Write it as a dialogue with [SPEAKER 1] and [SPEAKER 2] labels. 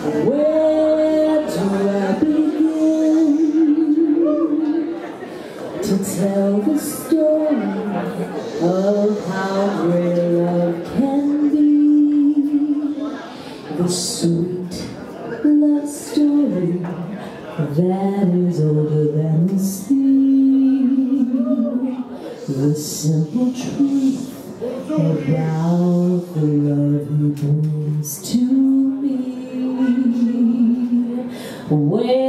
[SPEAKER 1] Where do I begin to tell the story of how great love can be? The sweet love story that is older than the sea. The simple truth about the love he brings to me.